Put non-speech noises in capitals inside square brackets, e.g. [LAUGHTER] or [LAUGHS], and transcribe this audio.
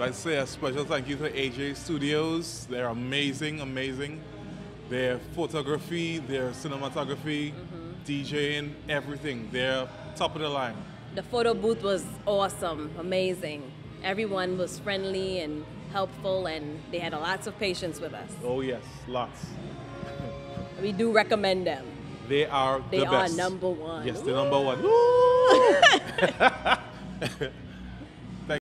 I'd say a special thank you to AJ Studios. They're amazing, amazing. Their photography, their cinematography, mm-hmm. DJing, everything. They're top of the line. The photo booth was awesome, amazing. Everyone was friendly and helpful, and they had lots of patience with us. Oh yes, lots. [LAUGHS] We do recommend them. They are They the are best. number one. Yes, the number one. [LAUGHS] [LAUGHS]